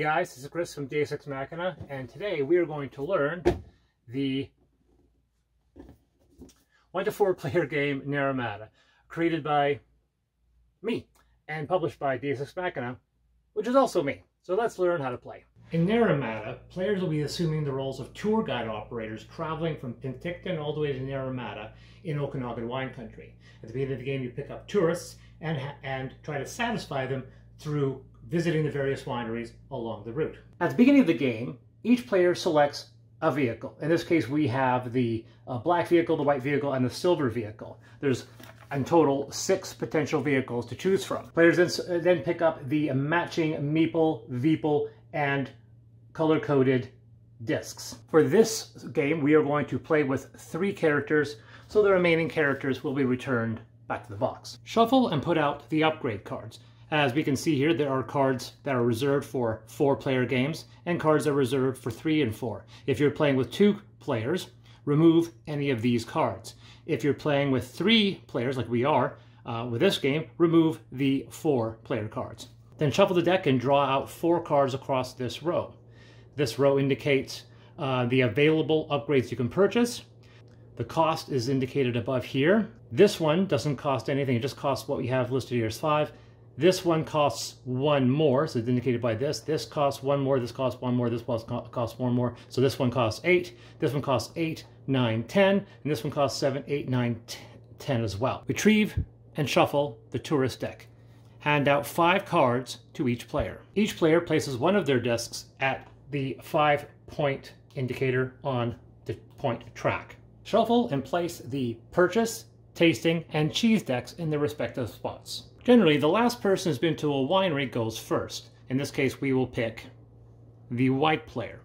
Hey guys, this is Chris from Dias Ex Machina, and today we are going to learn the 1 to 4 player game Naramata, created by me and published by Dias Ex Machina, which is also me. So let's learn how to play. In Naramata, players will be assuming the roles of tour guide operators traveling from Penticton all the way to Naramata in Okanagan wine country. At the beginning of the game, you pick up tourists and, and try to satisfy them through visiting the various wineries along the route. At the beginning of the game, each player selects a vehicle. In this case, we have the uh, black vehicle, the white vehicle, and the silver vehicle. There's in total six potential vehicles to choose from. Players then, uh, then pick up the matching Meeple, Veeple, and color-coded discs. For this game, we are going to play with three characters, so the remaining characters will be returned back to the box. Shuffle and put out the upgrade cards. As we can see here, there are cards that are reserved for four-player games and cards that are reserved for three and four. If you're playing with two players, remove any of these cards. If you're playing with three players, like we are uh, with this game, remove the four-player cards. Then shuffle the deck and draw out four cards across this row. This row indicates uh, the available upgrades you can purchase. The cost is indicated above here. This one doesn't cost anything, it just costs what we have listed here as five. This one costs one more, so it's indicated by this. This costs one more, this costs one more, this costs one more. So this one costs eight, this one costs eight, nine, ten, and this one costs seven, eight, nine, ten as well. Retrieve and shuffle the tourist deck. Hand out five cards to each player. Each player places one of their discs at the five point indicator on the point track. Shuffle and place the purchase, tasting, and cheese decks in their respective spots. Generally, the last person who's been to a winery goes first. In this case, we will pick the white player.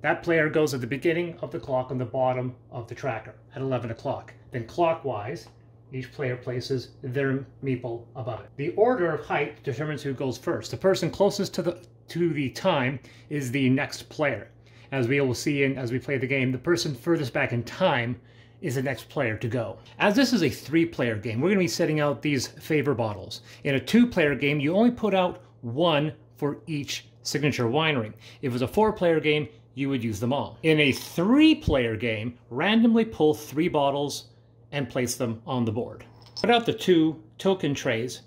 That player goes at the beginning of the clock on the bottom of the tracker at 11 o'clock. Then clockwise, each player places their meeple above it. The order of height determines who goes first. The person closest to the to the time is the next player. As we will see in, as we play the game, the person furthest back in time is the next player to go. As this is a three-player game, we're going to be setting out these favor bottles. In a two-player game, you only put out one for each signature winery. If it was a four-player game, you would use them all. In a three-player game, randomly pull three bottles and place them on the board. Put out the two token trays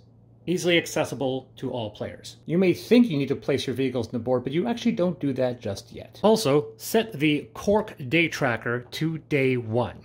easily accessible to all players. You may think you need to place your vehicles on the board, but you actually don't do that just yet. Also, set the cork day tracker to day one.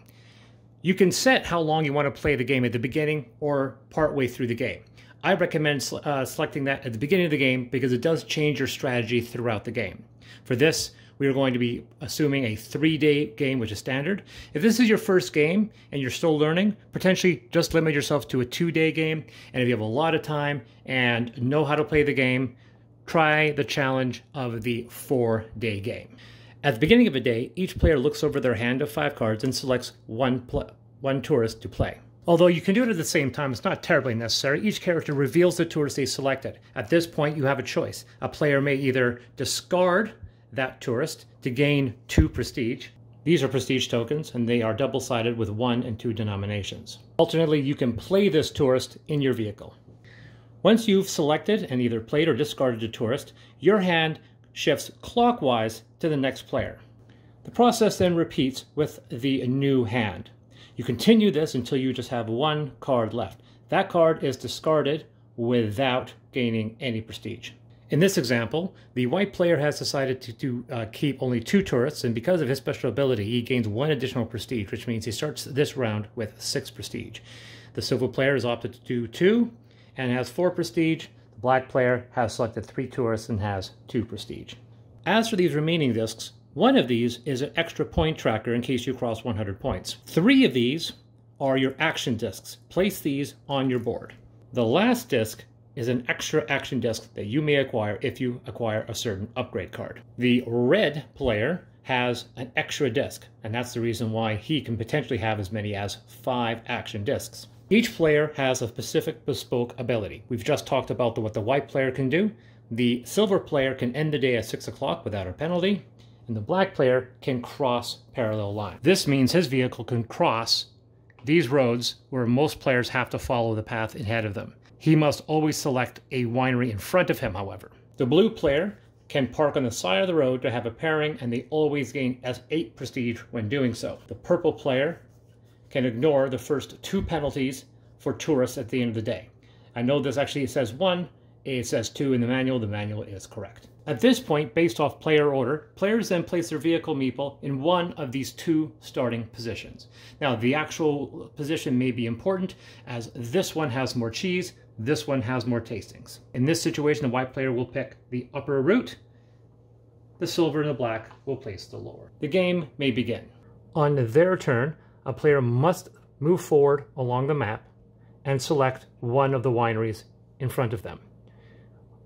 You can set how long you want to play the game at the beginning or partway through the game. I recommend uh, selecting that at the beginning of the game because it does change your strategy throughout the game. For this, we are going to be assuming a three-day game, which is standard. If this is your first game and you're still learning, potentially just limit yourself to a two-day game. And if you have a lot of time and know how to play the game, try the challenge of the four-day game. At the beginning of a day, each player looks over their hand of five cards and selects one, one tourist to play. Although you can do it at the same time, it's not terribly necessary. Each character reveals the tourist they selected. At this point, you have a choice. A player may either discard that tourist to gain two prestige. These are prestige tokens, and they are double-sided with one and two denominations. Alternately, you can play this tourist in your vehicle. Once you've selected and either played or discarded a tourist, your hand shifts clockwise to the next player. The process then repeats with the new hand. You continue this until you just have one card left. That card is discarded without gaining any prestige. In this example, the white player has decided to, to uh, keep only two tourists, and because of his special ability, he gains one additional prestige, which means he starts this round with six prestige. The silver player has opted to do two and has four prestige. Black player has selected three tourists and has two prestige. As for these remaining discs, one of these is an extra point tracker in case you cross 100 points. Three of these are your action discs. Place these on your board. The last disc is an extra action disc that you may acquire if you acquire a certain upgrade card. The red player has an extra disc, and that's the reason why he can potentially have as many as five action discs. Each player has a specific bespoke ability. We've just talked about the, what the white player can do. The silver player can end the day at 6 o'clock without a penalty, and the black player can cross parallel lines. This means his vehicle can cross these roads where most players have to follow the path ahead of them. He must always select a winery in front of him, however. The blue player can park on the side of the road to have a pairing and they always gain S8 prestige when doing so. The purple player can ignore the first two penalties for tourists at the end of the day. I know this actually says one, it says two in the manual, the manual is correct. At this point, based off player order, players then place their vehicle meeple in one of these two starting positions. Now, the actual position may be important as this one has more cheese, this one has more tastings. In this situation, the white player will pick the upper route, the silver and the black will place the lower. The game may begin. On their turn, a player must move forward along the map and select one of the wineries in front of them.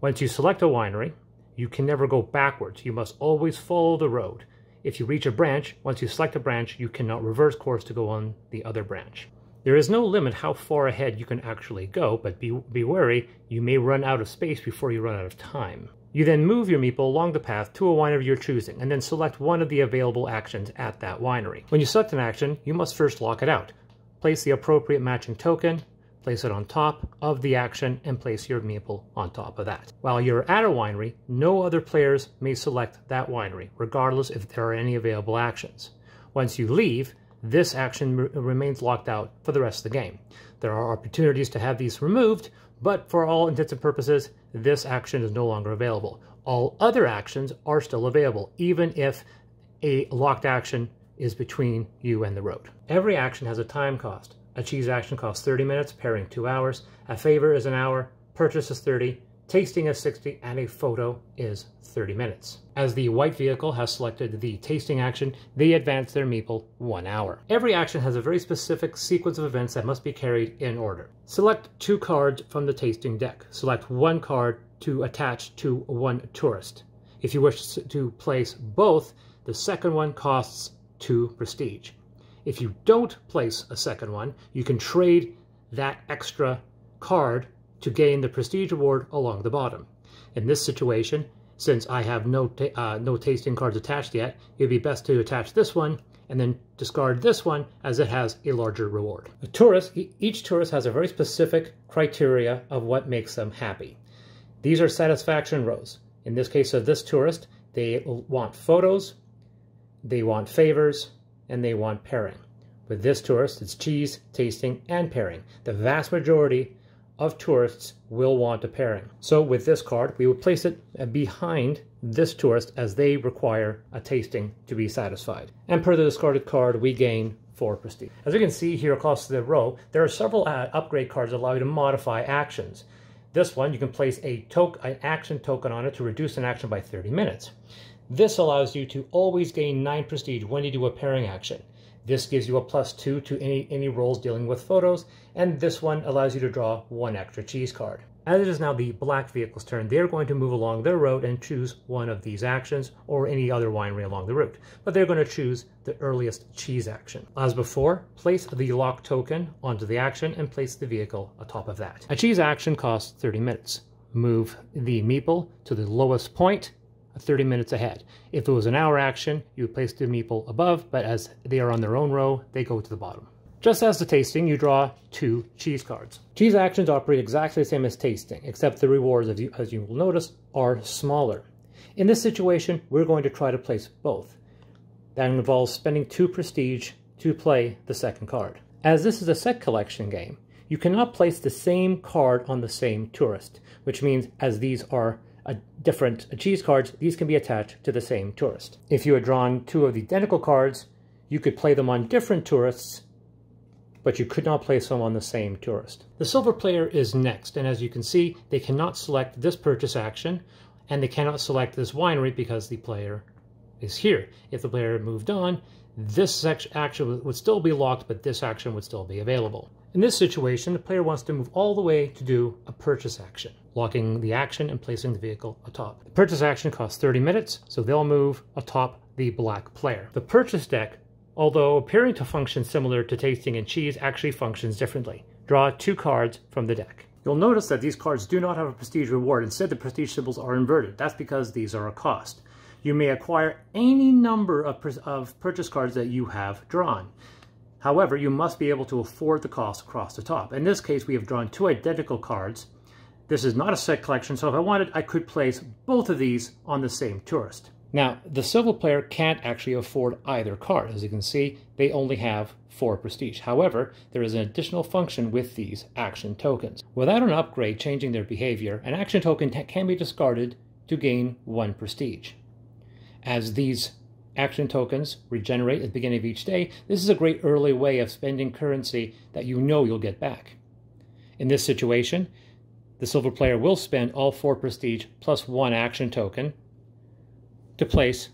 Once you select a winery, you can never go backwards. You must always follow the road. If you reach a branch, once you select a branch, you cannot reverse course to go on the other branch. There is no limit how far ahead you can actually go, but be, be wary, you may run out of space before you run out of time. You then move your meeple along the path to a winery you're choosing, and then select one of the available actions at that winery. When you select an action, you must first lock it out. Place the appropriate matching token, place it on top of the action, and place your meeple on top of that. While you're at a winery, no other players may select that winery, regardless if there are any available actions. Once you leave, this action remains locked out for the rest of the game. There are opportunities to have these removed, but for all intents and purposes, this action is no longer available. All other actions are still available, even if a locked action is between you and the road. Every action has a time cost. A cheese action costs 30 minutes, pairing 2 hours. A favor is an hour, purchase is 30, tasting is 60, and a photo is 30 minutes. As the white vehicle has selected the tasting action, they advance their meeple one hour. Every action has a very specific sequence of events that must be carried in order. Select two cards from the tasting deck. Select one card to attach to one tourist. If you wish to place both, the second one costs two prestige. If you don't place a second one, you can trade that extra card to gain the prestige award along the bottom. In this situation, since I have no, uh, no tasting cards attached yet, it'd be best to attach this one and then discard this one as it has a larger reward. A tourist, each tourist has a very specific criteria of what makes them happy. These are satisfaction rows. In this case of this tourist, they want photos, they want favors, and they want pairing. With this tourist, it's cheese, tasting, and pairing. The vast majority of tourists will want a pairing. So with this card, we would place it behind this tourist as they require a tasting to be satisfied. And per the discarded card, we gain 4 prestige. As you can see here across the row, there are several uh, upgrade cards that allow you to modify actions. This one, you can place a token, an action token on it to reduce an action by 30 minutes. This allows you to always gain 9 prestige when you do a pairing action. This gives you a plus two to any, any rolls dealing with photos, and this one allows you to draw one extra cheese card. As it is now the black vehicle's turn, they're going to move along their road and choose one of these actions or any other winery along the route. But they're going to choose the earliest cheese action. As before, place the lock token onto the action and place the vehicle atop of that. A cheese action costs 30 minutes. Move the meeple to the lowest point 30 minutes ahead. If it was an hour action, you would place the meeple above, but as they are on their own row, they go to the bottom. Just as the tasting, you draw two cheese cards. Cheese actions operate exactly the same as tasting, except the rewards, as you, as you will notice, are smaller. In this situation, we're going to try to place both. That involves spending two prestige to play the second card. As this is a set collection game, you cannot place the same card on the same tourist, which means as these are a different cheese cards, these can be attached to the same tourist. If you had drawn two of the identical cards, you could play them on different tourists, but you could not place them on the same tourist. The silver player is next, and as you can see, they cannot select this purchase action, and they cannot select this winery because the player is here. If the player moved on, this action would still be locked, but this action would still be available. In this situation, the player wants to move all the way to do a purchase action, locking the action and placing the vehicle atop. The purchase action costs 30 minutes, so they'll move atop the black player. The purchase deck, although appearing to function similar to tasting and cheese, actually functions differently. Draw two cards from the deck. You'll notice that these cards do not have a prestige reward. Instead, the prestige symbols are inverted. That's because these are a cost. You may acquire any number of, of purchase cards that you have drawn. However, you must be able to afford the cost across the top. In this case, we have drawn two identical cards This is not a set collection, so if I wanted, I could place both of these on the same tourist. Now, the silver player can't actually afford either card. As you can see, they only have 4 prestige. However, there is an additional function with these action tokens. Without an upgrade changing their behavior, an action token can be discarded to gain 1 prestige. As these action tokens regenerate at the beginning of each day, this is a great early way of spending currency that you know you'll get back. In this situation, the silver player will spend all 4 prestige plus 1 action token to place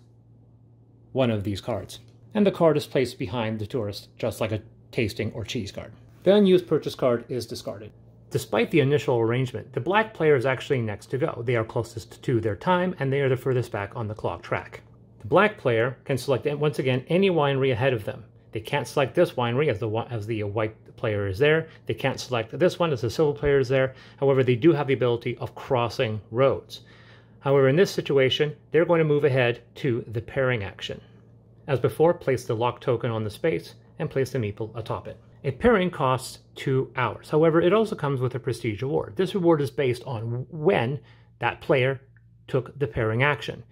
one of these cards. And the card is placed behind the tourist, just like a tasting or cheese card. The unused purchase card is discarded. Despite the initial arrangement, the black player is actually next to go. They are closest to their time, and they are the furthest back on the clock track. The black player can select, once again, any winery ahead of them. They can't select this winery as the, as the white player is there. They can't select this one as the silver player is there. However, they do have the ability of crossing roads. However, in this situation, they're going to move ahead to the pairing action. As before, place the lock token on the space and place the meeple atop it. A pairing costs two hours. However, it also comes with a prestige reward. This reward is based on when that player took the pairing action.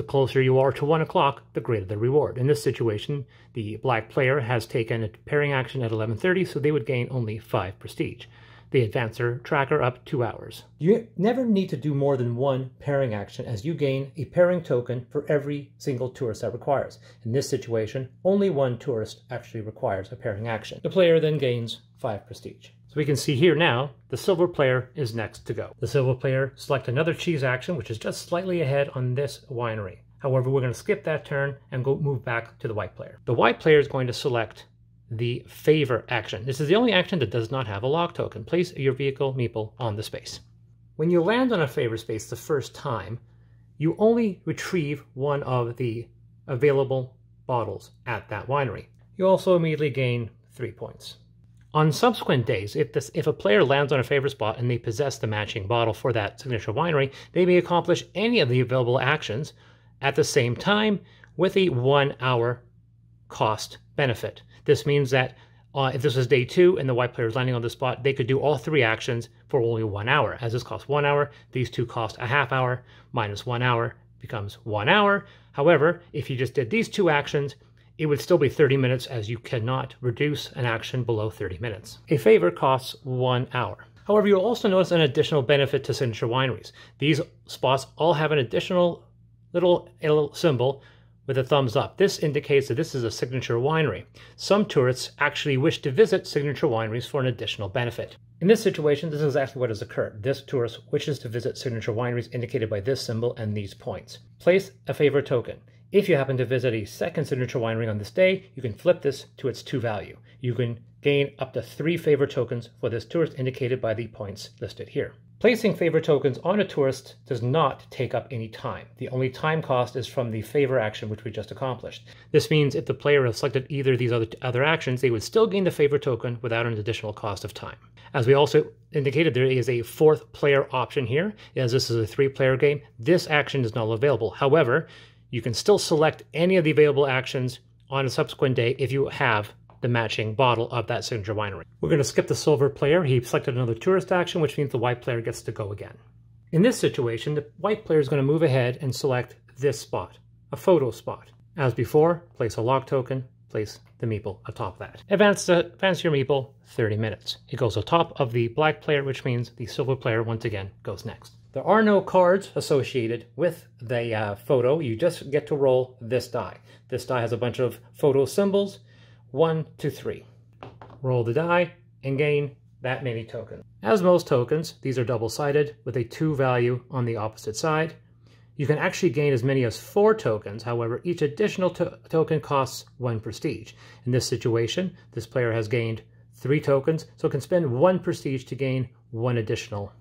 The closer you are to 1 o'clock, the greater the reward. In this situation, the black player has taken a pairing action at 11.30, so they would gain only 5 prestige the advancer tracker up two hours. You never need to do more than one pairing action as you gain a pairing token for every single tourist that requires. In this situation, only one tourist actually requires a pairing action. The player then gains five prestige. So we can see here now, the silver player is next to go. The silver player select another cheese action, which is just slightly ahead on this winery. However, we're going to skip that turn and go move back to the white player. The white player is going to select the favor action. This is the only action that does not have a lock token. Place your vehicle meeple on the space. When you land on a favor space the first time, you only retrieve one of the available bottles at that winery. You also immediately gain three points. On subsequent days, if, this, if a player lands on a favorite spot and they possess the matching bottle for that signature winery, they may accomplish any of the available actions at the same time with a one hour cost benefit. This means that uh, if this was day two and the white player is landing on the spot, they could do all three actions for only one hour. As this costs one hour, these two cost a half hour, minus one hour becomes one hour. However, if you just did these two actions, it would still be 30 minutes as you cannot reduce an action below 30 minutes. A favor costs one hour. However, you'll also notice an additional benefit to signature wineries. These spots all have an additional little, symbol with a thumbs up. This indicates that this is a signature winery. Some tourists actually wish to visit signature wineries for an additional benefit. In this situation, this is exactly what has occurred. This tourist wishes to visit signature wineries indicated by this symbol and these points. Place a favor token. If you happen to visit a second signature winery on this day, you can flip this to its two value. You can gain up to three favor tokens for this tourist indicated by the points listed here. Placing favor tokens on a tourist does not take up any time. The only time cost is from the favor action which we just accomplished. This means if the player has selected either of these other, other actions, they would still gain the favor token without an additional cost of time. As we also indicated, there is a fourth player option here. As this is a three-player game, this action is not available. However, you can still select any of the available actions on a subsequent day if you have the matching bottle of that signature winery. We're going to skip the silver player. He selected another tourist action, which means the white player gets to go again. In this situation, the white player is going to move ahead and select this spot, a photo spot. As before, place a lock token, place the meeple atop that. Advance, uh, advance your meeple 30 minutes. It goes atop of the black player, which means the silver player once again goes next. There are no cards associated with the uh, photo. You just get to roll this die. This die has a bunch of photo symbols one to three. Roll the die and gain that many tokens. As most tokens, these are double-sided with a 2 value on the opposite side. You can actually gain as many as 4 tokens, however, each additional to token costs 1 prestige. In this situation, this player has gained 3 tokens, so can spend 1 prestige to gain 1 additional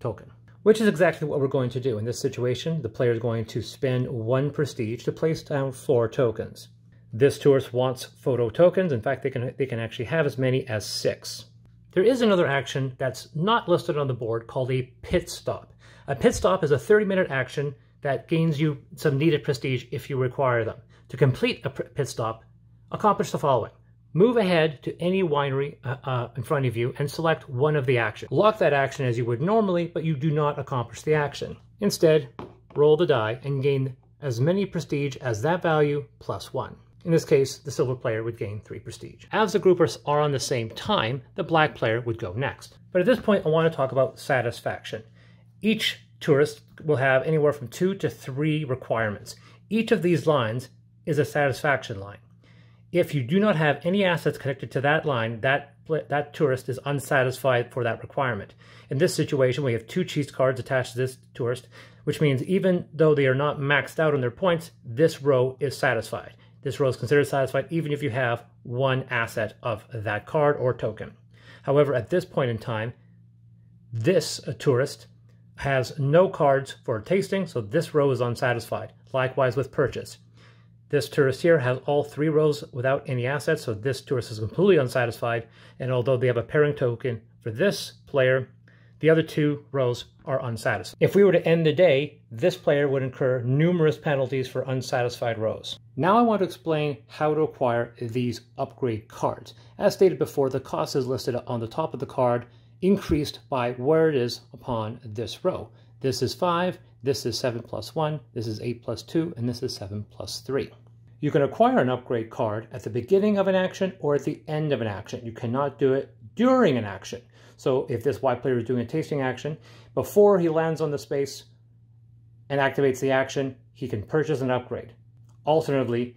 token. Which is exactly what we're going to do. In this situation, the player is going to spend 1 prestige to place down 4 tokens. This tourist wants photo tokens. In fact, they can, they can actually have as many as six. There is another action that's not listed on the board called a pit stop. A pit stop is a 30-minute action that gains you some needed prestige if you require them. To complete a pit stop, accomplish the following. Move ahead to any winery uh, uh, in front of you and select one of the actions. Lock that action as you would normally, but you do not accomplish the action. Instead, roll the die and gain as many prestige as that value plus one. In this case, the silver player would gain 3 prestige. As the groupers are on the same time, the black player would go next. But at this point, I want to talk about satisfaction. Each tourist will have anywhere from 2 to 3 requirements. Each of these lines is a satisfaction line. If you do not have any assets connected to that line, that, that tourist is unsatisfied for that requirement. In this situation, we have two cheese cards attached to this tourist, which means even though they are not maxed out on their points, this row is satisfied. This row is considered satisfied even if you have one asset of that card or token. However, at this point in time, this uh, tourist has no cards for tasting, so this row is unsatisfied. Likewise with purchase. This tourist here has all three rows without any assets, so this tourist is completely unsatisfied. And although they have a pairing token for this player, the other two rows are unsatisfied. If we were to end the day, this player would incur numerous penalties for unsatisfied rows. Now I want to explain how to acquire these upgrade cards. As stated before, the cost is listed on the top of the card, increased by where it is upon this row. This is 5, this is 7 plus 1, this is 8 plus 2, and this is 7 plus 3. You can acquire an upgrade card at the beginning of an action or at the end of an action. You cannot do it during an action. So if this white player is doing a tasting action, before he lands on the space and activates the action, he can purchase an upgrade. Alternatively,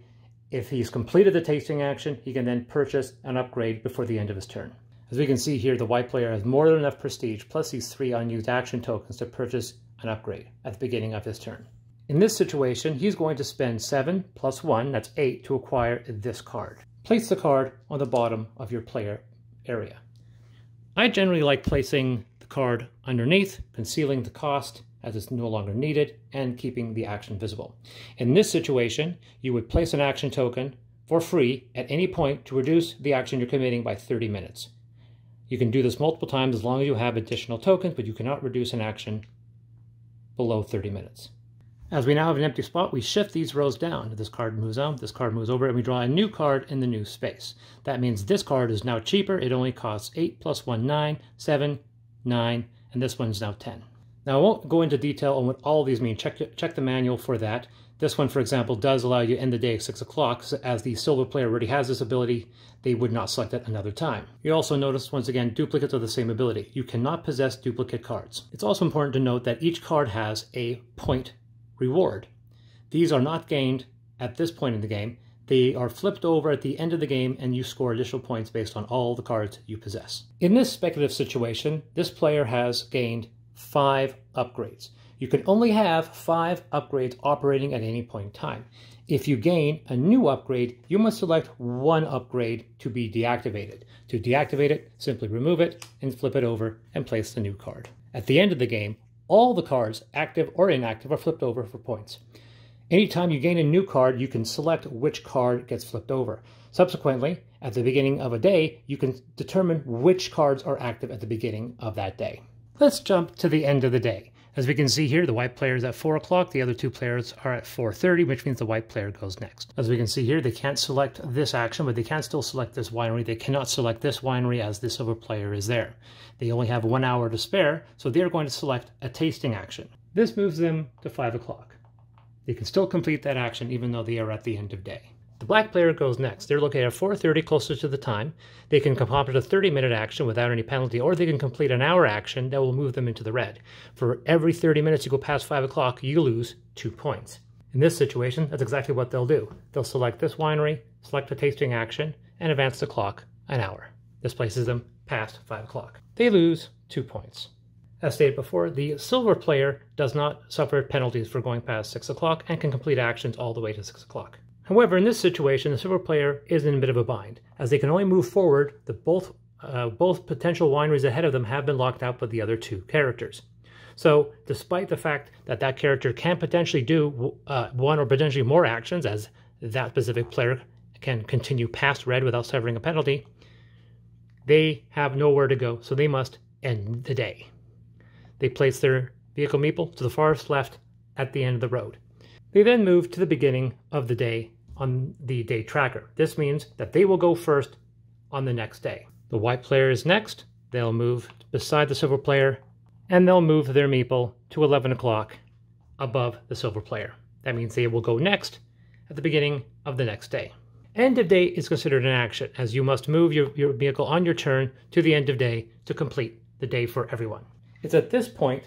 if he's completed the tasting action, he can then purchase an upgrade before the end of his turn. As we can see here, the white player has more than enough prestige, plus these three unused action tokens to purchase an upgrade at the beginning of his turn. In this situation, he's going to spend 7 plus 1, that's 8, to acquire this card. Place the card on the bottom of your player area. I generally like placing the card underneath, concealing the cost as it's no longer needed, and keeping the action visible. In this situation, you would place an action token for free at any point to reduce the action you're committing by 30 minutes. You can do this multiple times as long as you have additional tokens, but you cannot reduce an action below 30 minutes. As we now have an empty spot, we shift these rows down. This card moves out, this card moves over, and we draw a new card in the new space. That means this card is now cheaper. It only costs 8 plus 1, 9, 7, 9, and this one's now 10. Now, I won't go into detail on what all these mean. Check, check the manual for that. This one, for example, does allow you to end the day at 6 o'clock. So as the silver player already has this ability, they would not select it another time. You also notice, once again, duplicates of the same ability. You cannot possess duplicate cards. It's also important to note that each card has a point reward. These are not gained at this point in the game. They are flipped over at the end of the game and you score additional points based on all the cards you possess. In this speculative situation, this player has gained five upgrades. You can only have five upgrades operating at any point in time. If you gain a new upgrade, you must select one upgrade to be deactivated. To deactivate it, simply remove it and flip it over and place the new card. At the end of the game, all the cards, active or inactive, are flipped over for points. Anytime you gain a new card, you can select which card gets flipped over. Subsequently, at the beginning of a day, you can determine which cards are active at the beginning of that day. Let's jump to the end of the day. As we can see here, the white player is at 4 o'clock, the other two players are at 4.30, which means the white player goes next. As we can see here, they can't select this action, but they can still select this winery. They cannot select this winery as the silver player is there. They only have one hour to spare, so they're going to select a tasting action. This moves them to 5 o'clock. They can still complete that action even though they are at the end of day. The black player goes next. They're located at 4.30 closer to the time. They can complete a 30-minute action without any penalty, or they can complete an hour action that will move them into the red. For every 30 minutes you go past 5 o'clock, you lose 2 points. In this situation, that's exactly what they'll do. They'll select this winery, select a tasting action, and advance the clock an hour. This places them past 5 o'clock. They lose 2 points. As stated before, the silver player does not suffer penalties for going past 6 o'clock and can complete actions all the way to 6 o'clock. However, in this situation, the silver player is in a bit of a bind, as they can only move forward. The both uh, both potential wineries ahead of them have been locked out by the other two characters. So, despite the fact that that character can potentially do uh, one or potentially more actions, as that specific player can continue past red without suffering a penalty, they have nowhere to go, so they must end the day. They place their vehicle meeple to the farthest left at the end of the road. They then move to the beginning of the day on the day tracker. This means that they will go first on the next day. The white player is next. They'll move beside the silver player, and they'll move their meeple to 11 o'clock above the silver player. That means they will go next at the beginning of the next day. End of day is considered an action, as you must move your, your vehicle on your turn to the end of day to complete the day for everyone. It's at this point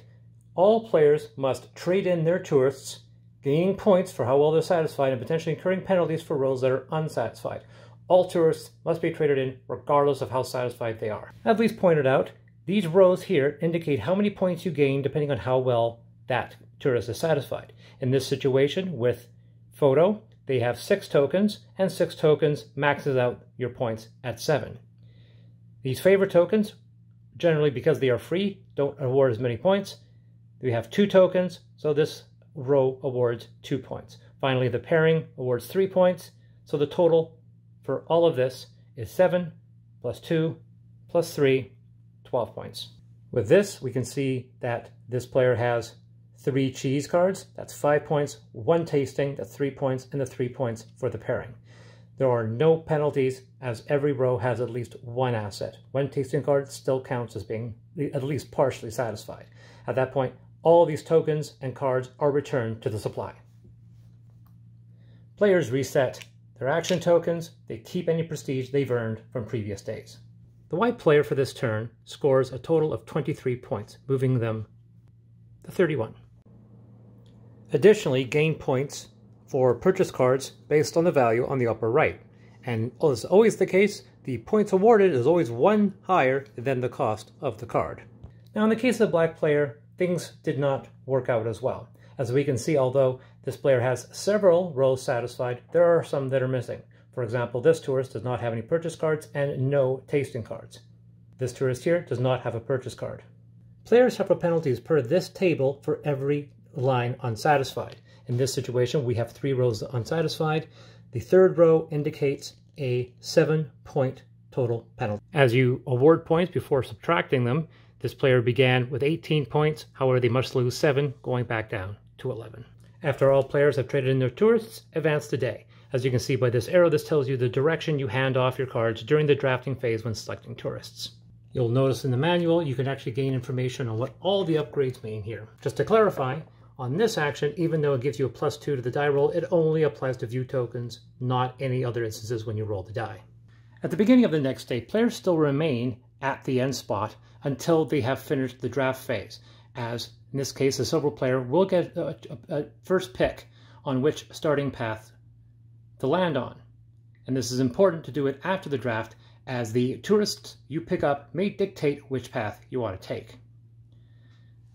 all players must trade in their tourists, gaining points for how well they're satisfied and potentially incurring penalties for rows that are unsatisfied. All tourists must be traded in regardless of how satisfied they are. As least pointed out, these rows here indicate how many points you gain depending on how well that tourist is satisfied. In this situation with photo, they have six tokens, and six tokens maxes out your points at seven. These favor tokens, generally because they are free, don't award as many points. We have two tokens, so this row awards two points. Finally, the pairing awards three points, so the total for all of this is seven plus two plus three, 12 points. With this, we can see that this player has three cheese cards, that's five points, one tasting, that's three points, and the three points for the pairing. There are no penalties as every row has at least one asset. One tasting card still counts as being at least partially satisfied. At that point, all these tokens and cards are returned to the supply. Players reset their action tokens, they keep any prestige they've earned from previous days. The white player for this turn scores a total of 23 points, moving them to 31. Additionally, gain points for purchase cards based on the value on the upper right. And as is always the case, the points awarded is always one higher than the cost of the card. Now in the case of the black player, things did not work out as well. As we can see, although this player has several rows satisfied, there are some that are missing. For example, this tourist does not have any purchase cards and no tasting cards. This tourist here does not have a purchase card. Players suffer penalties per this table for every line unsatisfied. In this situation, we have three rows unsatisfied. The third row indicates a seven point total penalty. As you award points before subtracting them, this player began with 18 points, however they must lose 7, going back down to 11. After all players have traded in their tourists, advance the day. As you can see by this arrow, this tells you the direction you hand off your cards during the drafting phase when selecting tourists. You'll notice in the manual, you can actually gain information on what all the upgrades mean here. Just to clarify, on this action, even though it gives you a plus two to the die roll, it only applies to view tokens, not any other instances when you roll the die. At the beginning of the next day, players still remain at the end spot until they have finished the draft phase, as in this case, the silver player will get a, a, a first pick on which starting path to land on. And this is important to do it after the draft, as the tourists you pick up may dictate which path you want to take.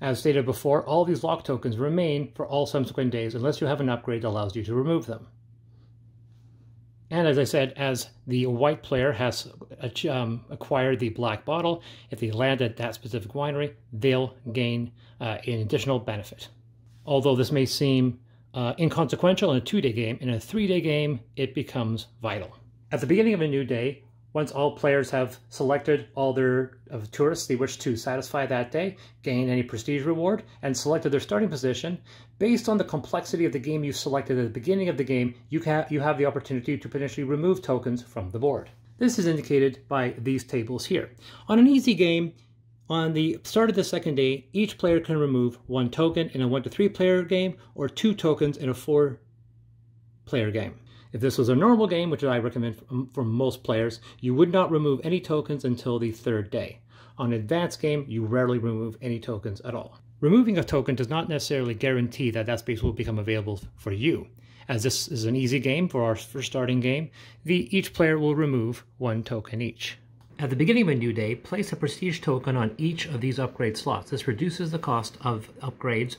As stated before, all these lock tokens remain for all subsequent days unless you have an upgrade that allows you to remove them. And as I said, as the white player has um, acquired the black bottle, if they land at that specific winery, they'll gain uh, an additional benefit. Although this may seem uh, inconsequential in a two-day game, in a three-day game, it becomes vital. At the beginning of a new day, once all players have selected all their tourists they wish to satisfy that day, gain any prestige reward, and selected their starting position, based on the complexity of the game you selected at the beginning of the game, you, you have the opportunity to potentially remove tokens from the board. This is indicated by these tables here. On an easy game, on the start of the second day, each player can remove one token in a 1 to 3 player game or two tokens in a 4 player game. If this was a normal game, which I recommend um, for most players, you would not remove any tokens until the third day. On an advanced game, you rarely remove any tokens at all. Removing a token does not necessarily guarantee that that space will become available for you. As this is an easy game for our first starting game, the, each player will remove one token each. At the beginning of a new day, place a prestige token on each of these upgrade slots. This reduces the cost of upgrades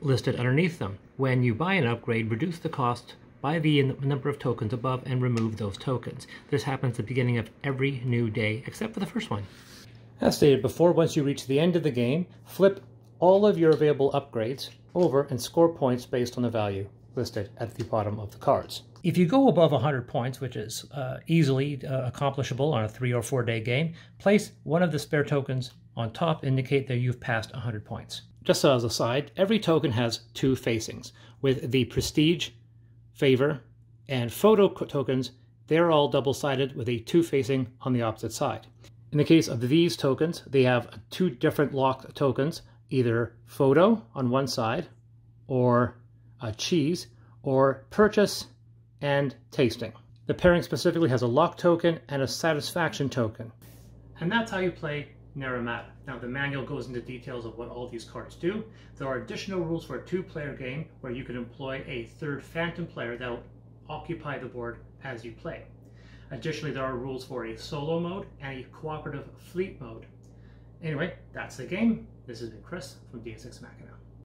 listed underneath them. When you buy an upgrade, reduce the cost by the number of tokens above and remove those tokens. This happens at the beginning of every new day, except for the first one. As stated before, once you reach the end of the game, flip all of your available upgrades over and score points based on the value listed at the bottom of the cards. If you go above 100 points, which is uh, easily uh, accomplishable on a three or four day game, place one of the spare tokens on top indicate that you've passed 100 points. Just as a side, every token has two facings, with the prestige favor, and photo tokens they're all double-sided with a 2 facing on the opposite side. In the case of these tokens, they have two different lock tokens, either photo on one side, or a cheese, or purchase and tasting. The pairing specifically has a lock token and a satisfaction token. And that's how you play Naramata. Now the manual goes into details of what all these cards do. There are additional rules for a two-player game where you can employ a third phantom player that will occupy the board as you play. Additionally, there are rules for a solo mode and a cooperative fleet mode. Anyway, that's the game. This has been Chris from Dias Ex Machina.